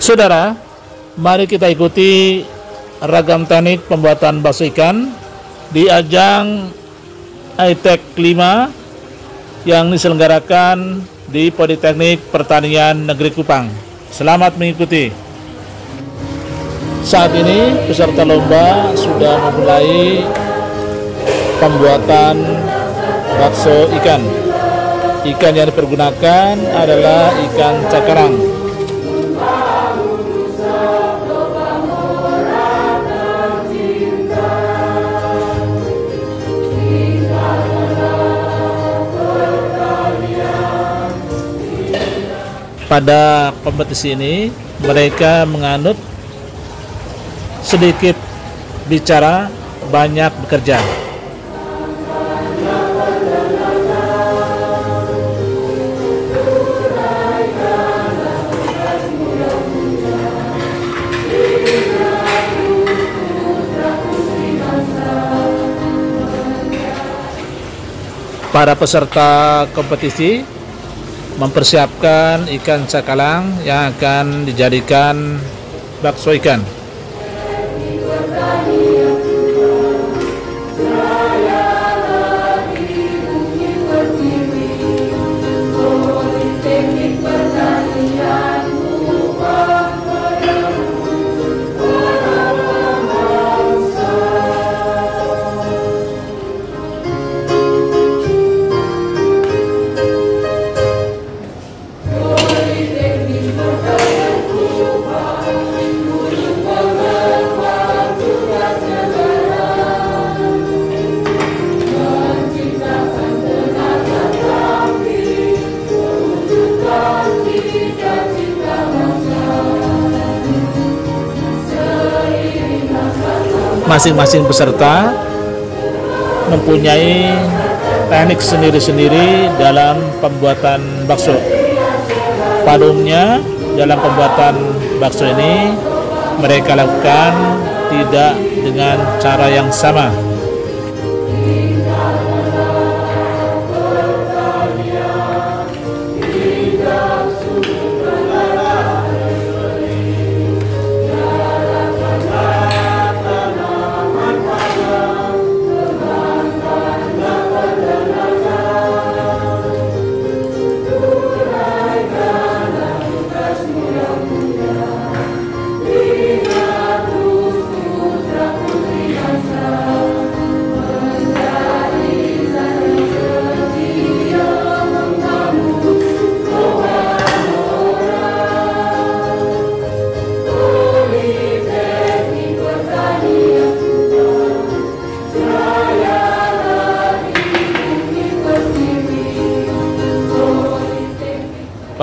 Saudara, mari kita ikuti ragam teknik pembuatan bakso ikan di ajang ITEK 5 yang diselenggarakan di Politeknik Pertanian Negeri Kupang. Selamat mengikuti. Saat ini peserta lomba sudah memulai pembuatan bakso ikan. Ikan yang dipergunakan adalah ikan cakarang. Pada kompetisi ini mereka menganut sedikit bicara, banyak bekerja. Para peserta kompetisi mempersiapkan ikan cakalang yang akan dijadikan bakso ikan. Masing-masing peserta mempunyai teknik sendiri-sendiri dalam pembuatan bakso. Pada umumnya dalam pembuatan bakso ini mereka lakukan tidak dengan cara yang sama.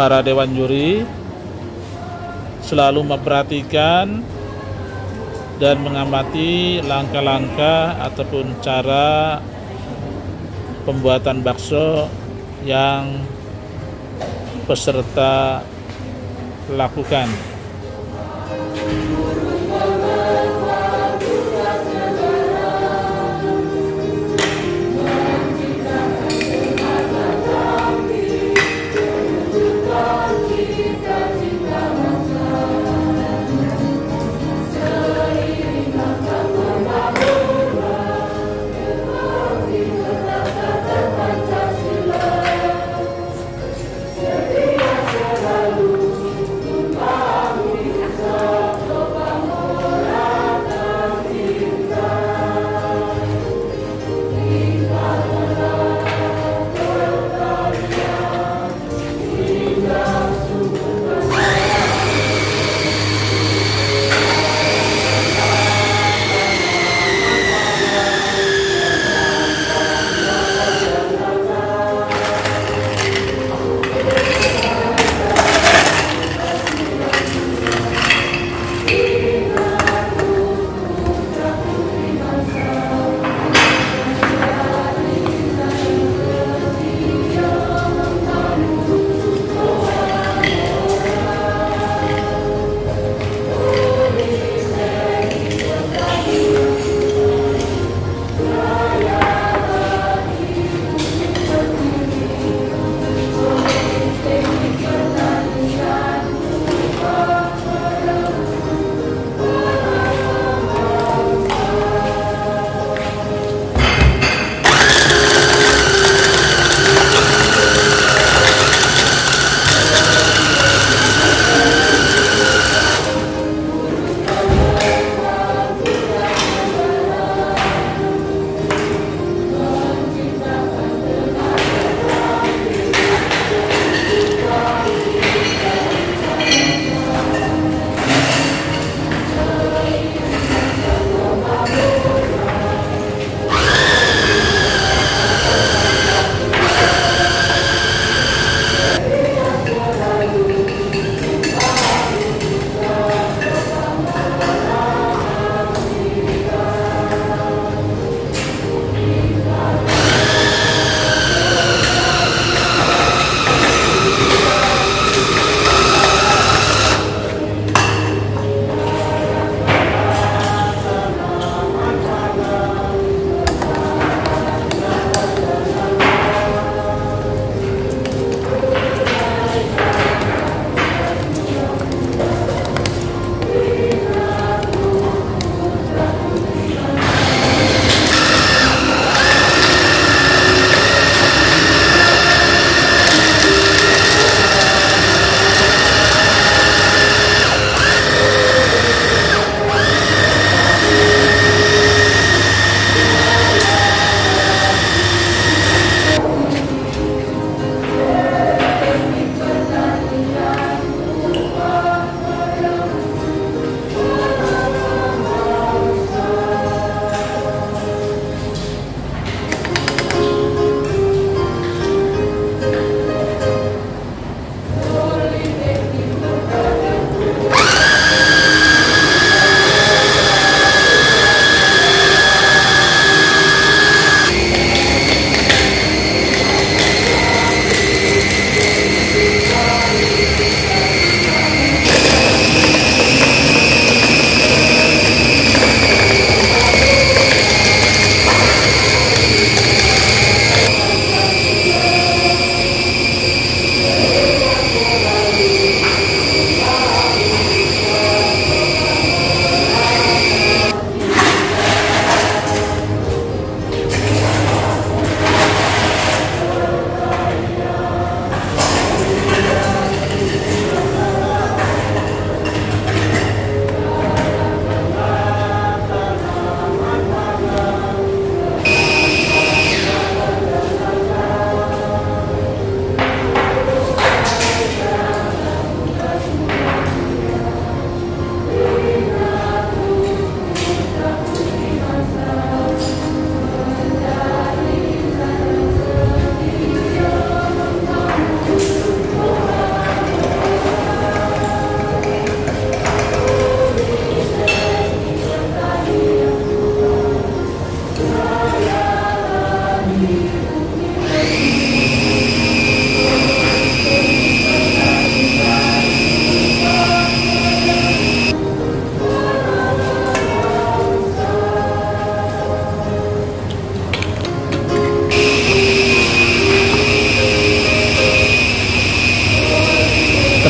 Para dewan juri selalu memperhatikan dan mengamati langkah-langkah ataupun cara pembuatan bakso yang peserta lakukan.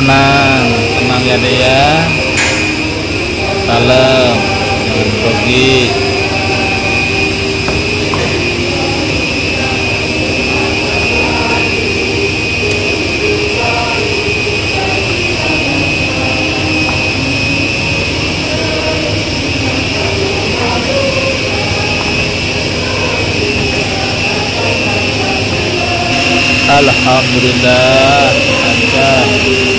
Tenang tenang ya deh ya. Kalem jangan pergi Alhamdulillah lancar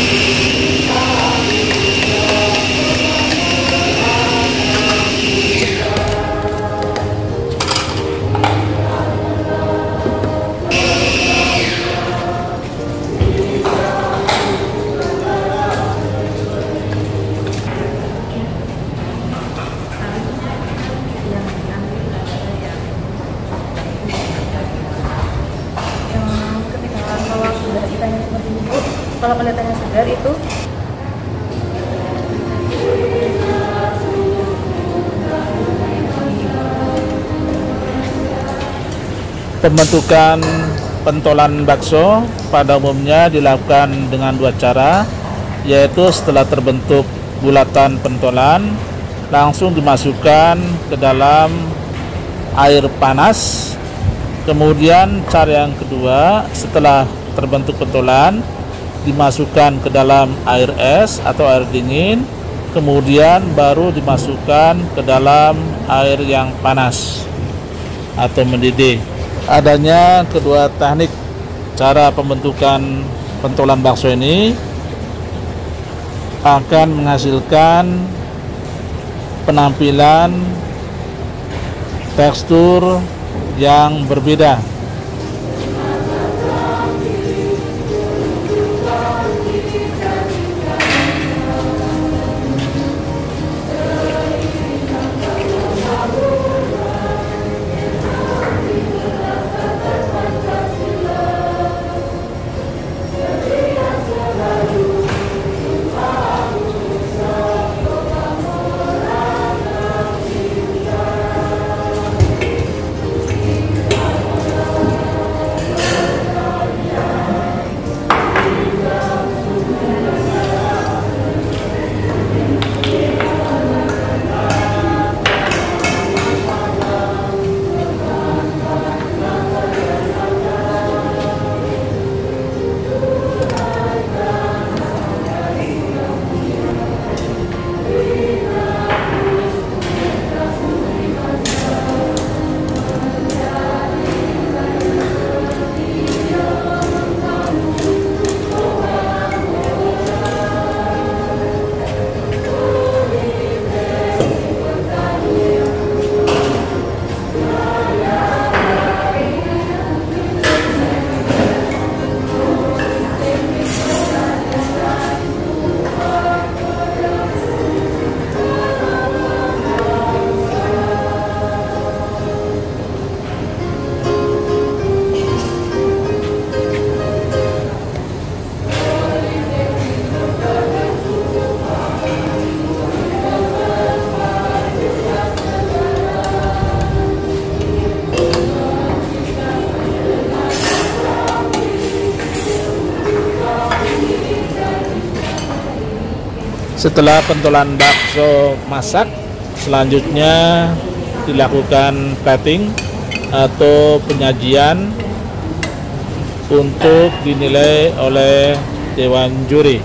Pembentukan pentolan bakso pada umumnya dilakukan dengan dua cara, yaitu setelah terbentuk bulatan pentolan, langsung dimasukkan ke dalam air panas. Kemudian cara yang kedua, setelah terbentuk pentolan, dimasukkan ke dalam air es atau air dingin, kemudian baru dimasukkan ke dalam air yang panas atau mendidih. Adanya kedua teknik cara pembentukan pentolan bakso ini akan menghasilkan penampilan tekstur yang berbeda. Setelah pentolan bakso masak, selanjutnya dilakukan plating atau penyajian untuk dinilai oleh dewan juri.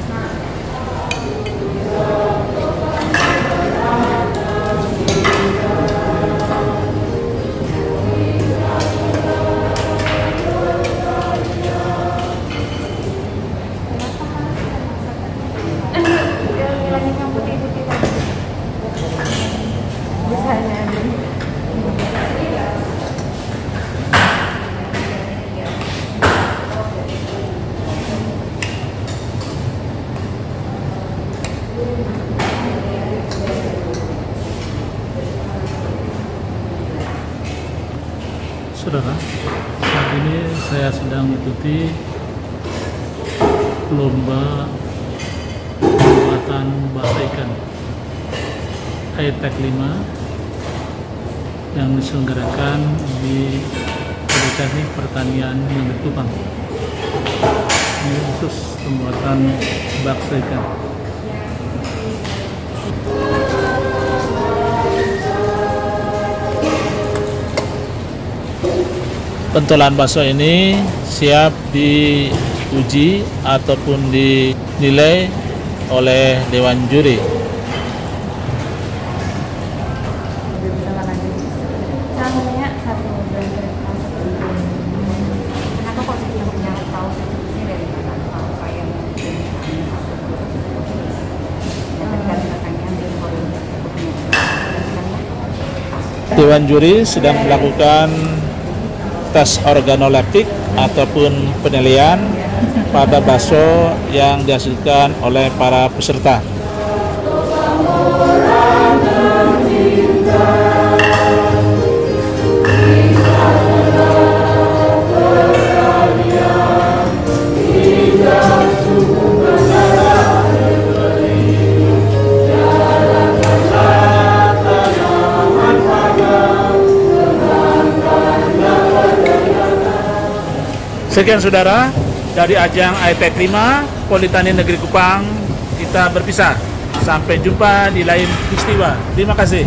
Saudara, saat ini saya sedang mengikuti lomba pembuatan bahasa ikan Hightech 5 yang diselenggarakan di Politeknik Pertanian Negeri Kupang. Ini khusus pembuatan bakso ikan. Pentolan bakso ini siap diuji ataupun dinilai oleh Dewan Juri. Dewan Juri sedang melakukan tes organoleptik ataupun penilaian pada bakso yang dihasilkan oleh para peserta. Sekian saudara, dari ajang IPEC 5 Politanin Negeri Kupang kita berpisah. Sampai jumpa di lain peristiwa. Terima kasih.